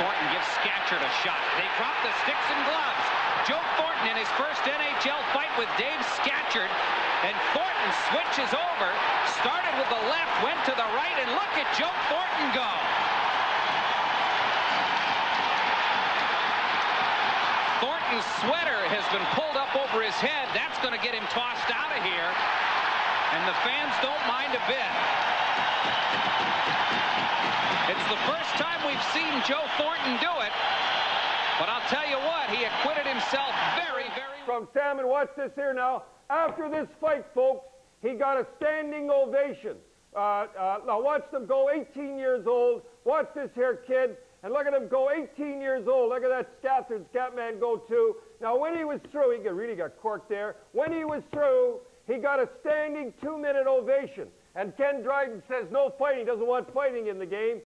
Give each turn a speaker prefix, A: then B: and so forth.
A: Thornton gives Scatchard a shot. They drop the sticks and gloves. Joe Thornton in his first NHL fight with Dave Scatchard. And Thornton switches over, started with the left, went to the right, and look at Joe Thornton go. Thornton's sweater has been pulled up over his head. That's going to get him tossed out of here. And the fans don't mind a bit. The first time we've seen Joe Thornton do it. But I'll tell you what, he acquitted himself very, very
B: From Sam, and watch this here now. After this fight, folks, he got a standing ovation. Uh, uh, now watch them go 18 years old. Watch this here kid. And look at him go 18 years old. Look at that Scatchard Scatman go too. Now when he was through, he really got corked there. When he was through, he got a standing two-minute ovation. And Ken Dryden says no fighting, doesn't want fighting in the game.